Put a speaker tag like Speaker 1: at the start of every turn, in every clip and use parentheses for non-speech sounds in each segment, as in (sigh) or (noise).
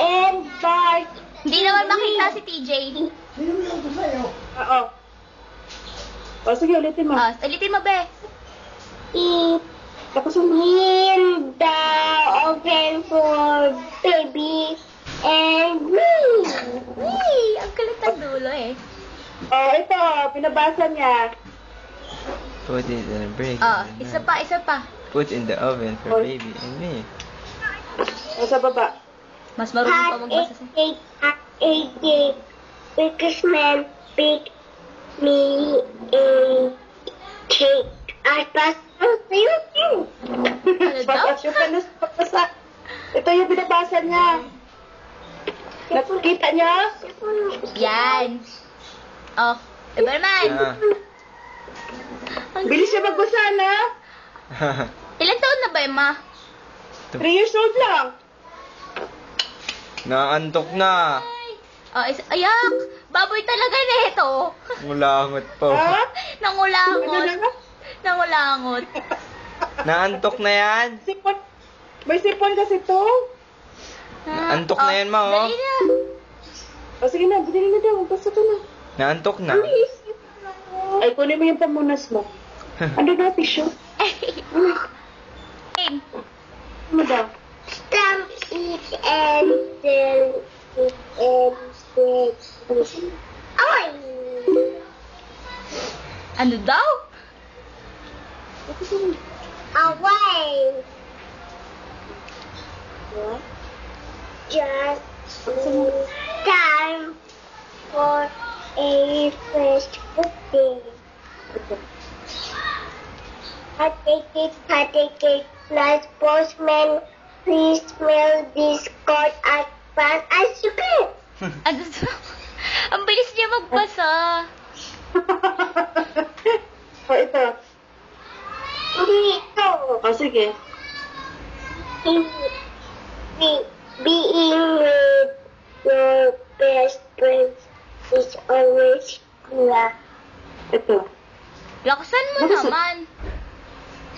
Speaker 1: and bark.
Speaker 2: Hindi naman makita si TJ.
Speaker 1: Oo. O, sige, ulitin mo.
Speaker 2: Ah, ulitin mo, be.
Speaker 1: Eat. Tapos ang
Speaker 3: In the oven for baby and me.
Speaker 2: Yay! Ang galit ng dulo eh.
Speaker 1: Oh, ito, pinabasa niya.
Speaker 4: Put it in a break.
Speaker 2: Ah, isa pa, isa pa.
Speaker 4: Put in the oven for baby and me.
Speaker 1: O, sa baba.
Speaker 2: Mas marunong pa
Speaker 3: Hot
Speaker 2: magbasa
Speaker 3: egg,
Speaker 2: sa...
Speaker 3: egg, hot egg, egg. Because man bake me a cake. You too.
Speaker 2: Ano daw?
Speaker 1: Pag- yung panas- pagbasa. Ito yung binabasa niya. Nakikita niya?
Speaker 2: Yan. Oh, iba naman.
Speaker 4: Ah.
Speaker 2: Ang-
Speaker 1: Bilis siya magbasa na. (laughs)
Speaker 2: Ilan taon na ba, Emma?
Speaker 1: 3 years old lang.
Speaker 4: Naantok na.
Speaker 2: Oh, is ayak! Baboy talaga nito.
Speaker 4: Ngulangot po.
Speaker 1: Ha? Ano
Speaker 2: Nangulangot.
Speaker 1: na nga?
Speaker 2: Nangulangot.
Speaker 4: Naantok na yan.
Speaker 1: Sipon. May sipon kasi to.
Speaker 2: Ah,
Speaker 4: Antok na yan, Ma, oh.
Speaker 2: Dali na.
Speaker 1: O sige na, bili na daw. Basta to na.
Speaker 4: Naantok na.
Speaker 1: Ay, kunin mo yung pamunas mo. (laughs) Ano na, tissue? (laughs)
Speaker 3: Oy!
Speaker 2: Ano daw?
Speaker 3: Away! What? Just time for a first birthday. I take it, I take it, plus postman, please smell this card as fast as you can. (laughs)
Speaker 2: magbasa. (laughs)
Speaker 1: o, ito.
Speaker 3: Dito.
Speaker 1: O, sige.
Speaker 3: Be, being with your best friends is always good.
Speaker 1: Ito.
Speaker 2: Lakasan mo
Speaker 1: Lakasan.
Speaker 2: naman.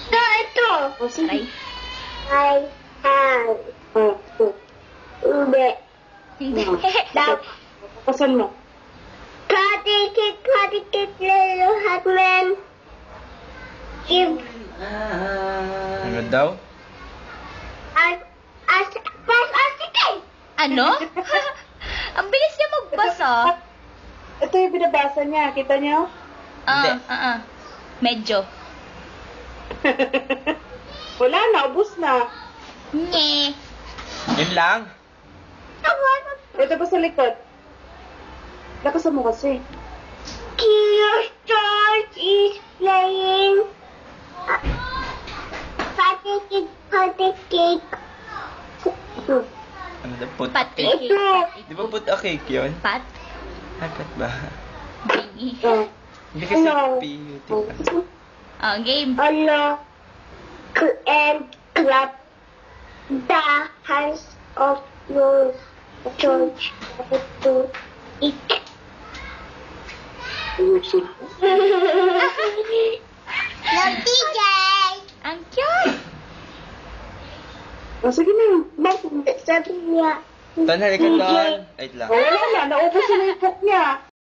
Speaker 3: So, ito.
Speaker 1: O, sige.
Speaker 2: Try.
Speaker 3: I have
Speaker 1: ito.
Speaker 3: the
Speaker 2: Hindi.
Speaker 3: the
Speaker 1: Pasan mo.
Speaker 3: Party kid, little hot man. Give
Speaker 4: Ano daw?
Speaker 3: as fast as you can.
Speaker 2: ano? (laughs) Ang bilis niya magbasa.
Speaker 1: Ito yung binabasa niya. Kita niyo?
Speaker 2: Ah,
Speaker 4: Hindi.
Speaker 2: ah, ah. Medyo. (laughs)
Speaker 1: Wala na, ubus na.
Speaker 2: Nye.
Speaker 4: Yun lang.
Speaker 1: Ito pa sa likod. Lakasan mo kasi.
Speaker 3: Killer Stars is playing. Party kid, party kid.
Speaker 4: Ano daw? Put
Speaker 2: Pat
Speaker 4: cake.
Speaker 2: cake.
Speaker 4: Di ba put a cake yun?
Speaker 2: Pat.
Speaker 4: Ay, pat ba?
Speaker 2: Bingi.
Speaker 4: Hindi kasi
Speaker 1: Ano?
Speaker 4: P-U-T
Speaker 1: O.
Speaker 4: pa.
Speaker 2: Oh, game.
Speaker 3: Allah and clap the hands of your church to eat. Now, DJ!
Speaker 2: Ang cute.
Speaker 1: O, sige na. Bakit?
Speaker 3: Sabi niya,
Speaker 4: Tan, halika doon. Wait lang.
Speaker 1: Wala na, naubos na yung cook niya.